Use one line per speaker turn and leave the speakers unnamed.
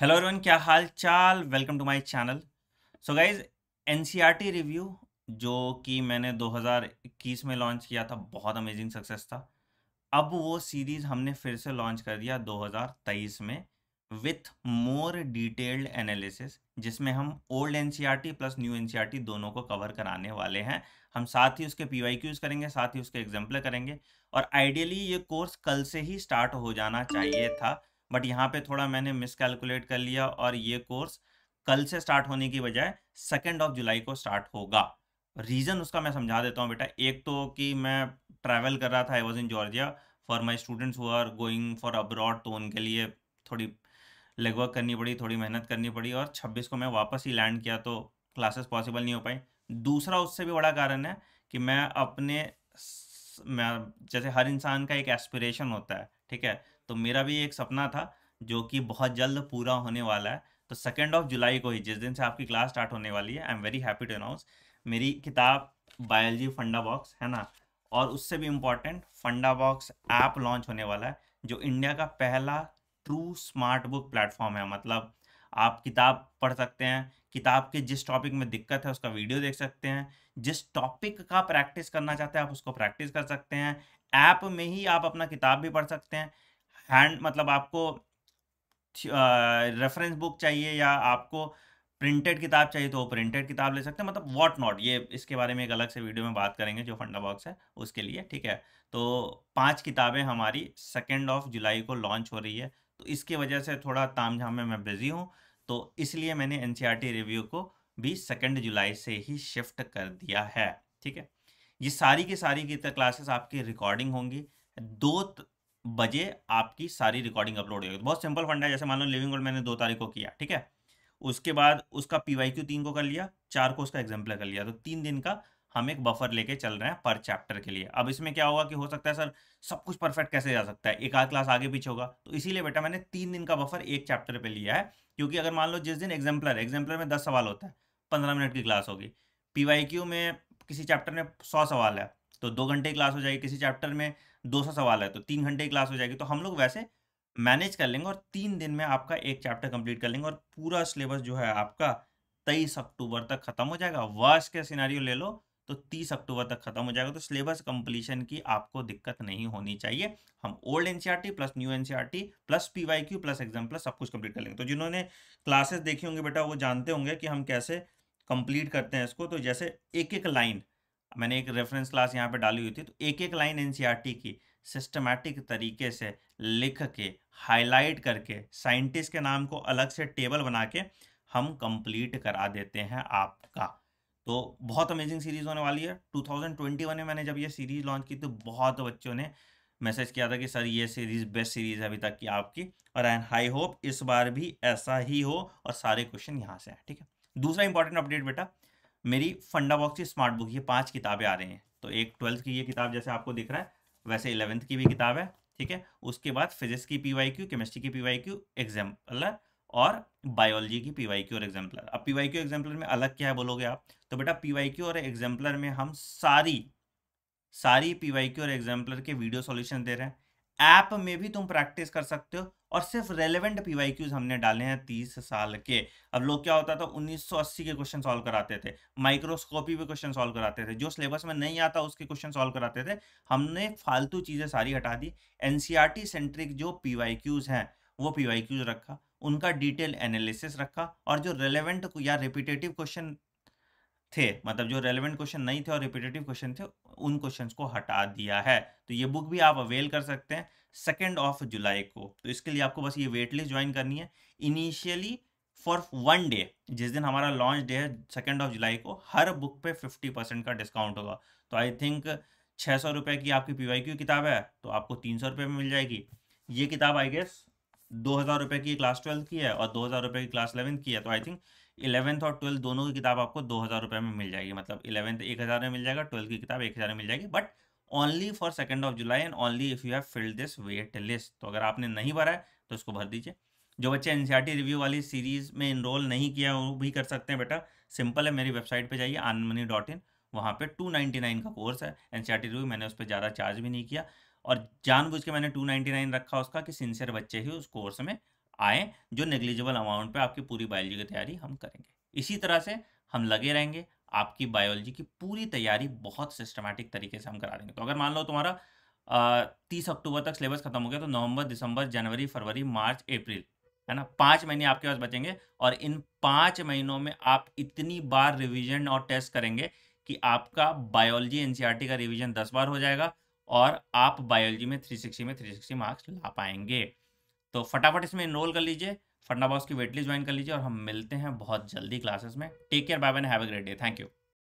Hello everyone क्या हाल चाल? Welcome to my channel so guys NCERT review जो कि मैंने 2021 में लॉन्च किया था, बहुत अमेजिंग सक्सेस था। अब वो सीरीज़ हमने फिर से लॉन्च कर दिया 2023 में विथ मोर डिटेल्ड एनालिसिस जिसमें हम old NCERT plus new NCERT दोनों को कवर कराने वाले हैं। हम साथ ही उसके पीवाईक्यूज करेंगे, साथ ही उसके एग्ज़ाम्पल करेंगे। और आइडियली ये कोर्स कल से ही स्टार्ट हो जाना चाहिए था। बट यहाँ पे थोड़ा मैंने मिसकैलकुलेट कर लिया और ये कोर्स कल से स्टार्ट होने की बजाय सेकेंड ऑफ़ जुलाई को स्टार्ट होगा। रीज़न उसका मैं समझा देता हूँ बेटा। एक तो कि मैं ट्रैवल कर रहा था I was in Georgia for my students who are going for abroad तो उनके लिए थोड़ी लेगवर्क करनी पड़ी, थोड़ी मेहनत करनी पड़ी और 26 को मैं वापस ही लैंड किया तो क्लासेस पॉसिबल नहीं हो पाई। दूसरा उससे भी बड़ा कारण है कि मैं अपने मैं जैसे हर इंसान का एक एस्पिरेशन होता है, ठीक है? तो मेरा भी एक सपना था, जो कि बहुत जल्द पूरा होने वाला है। तो सेकेंड ऑफ़ जुलाई को ही, जिस दिन से आपकी क्लास स्टार्ट होने वाली है I am very happy to announce मेरी किताब बायोलॉजी फंडा बॉक्स है ना? और उससे भी इंपॉर्टेंट फंडा बॉक्स ऐप लॉन्च होने वाला है, जो इंडिया का पहला ट्रू स्मार्ट बुक प्लेटफॉर्म है। मतलब आप किताब पढ़ सकते हैं, किताब के जिस टॉपिक में दिक्कत है, उसका वीडियो देख सकते हैं, जिस टॉपिक का प्रैक्टिस करना चाहते हैं, आप उसको प्रैक्टिस कर सकते हैं। ऐप में ही आप अपना किताब भी पढ़ सकते हैं। हैंड मतलब आपको रेफरेंस बुक चाहिए या आपको प्रिंटेड किताब चाहिए तो वो प्रिंटेड किताब ले सकते हैं। मतलब व्हाट नॉट ये इसके बारे में एक अलग से वीडियो में बात करेंगे जो फंडा बॉक्स है, उसके लिए, ठीक है? तो पाँच किताबें हमारी सेकेंड ऑफ़ जुलाई को लॉन्च हो रही है। तो इसकी वजह से थोड़ा ताम झाम में मैं बिज़ी हूँ तो इसलिए मैंने एन रिव्यू को भी सेकेंड जुलाई से ही शिफ्ट कर दिया है, ठीक है? ये सारी की सारी की क्लासेस आपकी रिकॉर्डिंग होंगी। दो बजे आपकी सारी रिकॉर्डिंग अपलोड होगी बहुत सिंपल फंड है, जैसे मान लो लिविंग वर्ल्ड मैंने दो तारीख को किया, ठीक है? उसके बाद उसका पी वाई क्यू तीन को कर लिया, चार को उसका एग्ज़ाम्पल कर लिया। तो तीन दिन का हम एक बफर लेके चल रहे हैं पर चैप्टर के लिए। अब इसमें क्या होगा कि हो सकता है सर, सब कुछ परफेक्ट कैसे जा सकता है? एक आध क्लास आगे पीछे होगा। तो इसीलिए बेटा मैंने तीन दिन का बफर एक चैप्टर पे लिया है, क्योंकि अगर मान लो जिस दिन एग्जाम्पलर एग्जाम्पलर में दस सवाल होता है, पंद्रह मिनट की क्लास होगी। पी में किसी चैप्टर में सौ सवाल है तो दो घंटे की क्लास हो जाएगी। किसी चैप्टर में दो सौ सवाल है तो तीन घंटे की क्लास हो जाएगी तो हम लोग वैसे मैनेज कर लेंगे और तीन दिन में आपका एक चैप्टर कंप्लीट कर लेंगे और पूरा सिलेबस जो है आपका तेईस अक्टूबर तक खत्म हो जाएगा। वर्ष के सिनारियो ले लो तो तीस अक्टूबर तक खत्म हो जाएगा तो सिलेबस कंप्लीशन की आपको दिक्कत नहीं होनी चाहिए। हम old NCERT plus new NCERT plus PYQ plus exam plus सब कुछ कंप्लीट कर लेंगे। तो जिन्होंने क्लासेस देखी होंगे बेटा, वो जानते होंगे कि हम कैसे कंप्लीट करते हैं इसको। तो जैसे एक एक लाइन मैंने एक रेफरेंस क्लास यहाँ पे डाली हुई थी तो एक एक लाइन एनसीईआरटी की सिस्टमैटिक तरीके से लिख के हाईलाइट करके साइंटिस्ट के नाम को अलग से टेबल बना के हम कंप्लीट करा देते हैं आपका। तो बहुत अमेजिंग सीरीज़ होने वाली है। 2021 में मैंने जब ये सीरीज़ लॉन्च की तो बहुत बच्चों ने मैसेज किया था कि, सर, ये सीरीज़ बेस्ट सीरीज़ है अभी तक की आपकी। और एंड हाई होप इस बार भी ऐसा ही हो और सारे क्वेश्चन यहाँ से हैं ठीक है? दूसरा इंपॉर्टेंट अपडेट बेटा मेरी फंडा बॉक्स की स्मार्ट बुक, ये पाँच किताबें आ रही हैं। तो एक ट्वेल्थ की ये किताब जैसे आपको दिख रहा है, वैसे इलेवेंथ की भी किताब है, ठीक है? उसके बाद फिजिक्स की पी वाई क्यू केमिस्ट्री की पी वाई क्यू एग्जाम्पलर और बायोलॉजी की पी वाई क्यू और एग्जाम्पलर। अब पी वाई क्यू एग्जाम्पलर में अलग क्या है बोलोगे आप? तो बेटा पी वाई क्यू और एग्जाम्पलर में हम सारी सारी पी वाई क्यू और एग्जाम्पलर के वीडियो सॉल्यूशन दे रहे हैं। ऐप में भी तुम प्रैक्टिस कर सकते हो और सिर्फ़ रेलेवेंट पीवाईक्यूज हमने डाले हैं तीस साल के। अब लोग क्या होता था 1980 के क्वेश्चन सॉल्व कराते थे। माइक्रोस्कोपी पे क्वेश्चन सॉल्व कराते थे। जो सिलेबस में नहीं आता, उसके क्वेश्चन सॉल्व कराते थे। हमने फालतू चीज़ें सारी हटा दी। एनसीईआरटी सेंट्रिक जो पीवाईक्यूज हैं, वो पीवाईक्यूज रखा। उनका डिटेल एनालिसिस रखा और जो रेलेवेंट या रिपीटेटिव क्वेश्चन थे मतलब जो रेलिवेंट क्वेश्चन नहीं थे और रिपीटेटिव क्वेश्चन थे, उन क्वेश्चन को हटा दिया है। तो ये बुक भी आप अवेल कर सकते हैं सेकेंड ऑफ़ जुलाई को। तो इसके लिए आपको बस ये वेट लिस्ट ज्वाइन करनी है। इनिशियली फॉर वन डे जिस दिन हमारा लॉन्च डे है सेकेंड ऑफ़ जुलाई को, हर बुक पे फिफ्टी परसेंट का डिस्काउंट होगा। तो आई थिंक छः सौ रुपये की आपकी पी वाई क्यू किताब है तो आपको तीन सौ रुपये में मिल जाएगी। ये किताब आई गेस दो हज़ार रुपये की क्लास ट्वेल्थ की है और दो हज़ार रुपये की क्लास इलेवेंथ की है। तो आई थिंक इलेवेंथ और ट्वेल्थ दोनों की किताब आपको दो हज़ार रुपये में मिल जाएगी। मतलब इलेवेंथ एक हज़ार में मिल जाएगा, ट्वेल्थ की किताब एक हज़ार में मिल जाएगी। But only for second of July and only if you have filled this wait list तो अगर आपने नहीं भरा है तो उसको भर दीजिए। जो बच्चे एनसीईआरटी रिव्यू वाली सीरीज़ में इनरोल नहीं किया वो भी कर सकते हैं बेटा। सिंपल है, मेरी वेबसाइट पर जाइए आनमनी डॉट इन वहाँ पर टू नाइन का कोर्स है। एनसीईआरटी रिव्यू मैंने उस पर ज़्यादा चार्ज भी नहीं किया। और जानबूझ के मैंने टू नाइन रखा उसका कि सिंसियर बच्चे ही उस कोर्स में आए, जो नेग्लिजिबल अमाउंट पे आपकी पूरी बायोलॉजी की तैयारी हम करेंगे। इसी तरह से हम लगे रहेंगे, आपकी बायोलॉजी की पूरी तैयारी बहुत सिस्टमैटिक तरीके से हम करा देंगे। तो अगर मान लो तुम्हारा तीस अक्टूबर तक सिलेबस खत्म हो गया तो नवंबर, दिसंबर, जनवरी, फरवरी, मार्च, अप्रैल, है ना? पाँच महीने आपके पास बचेंगे और इन पाँच महीनों में आप इतनी बार रिविजन और टेस्ट करेंगे कि आपका बायोलॉजी एनसीईआरटी का रिवीजन दस बार हो जाएगा और आप बायोलॉजी में थ्री सिक्सटी में थ्री सिक्सटी मार्क्स ला पाएँगे। तो फटाफट इसमें इनरोल कर लीजिए फंडाबॉस की वेटलिस्ट ज्वाइन कर लीजिए और हम मिलते हैं बहुत जल्दी क्लासेस में। Take care bye bye have a great day thank you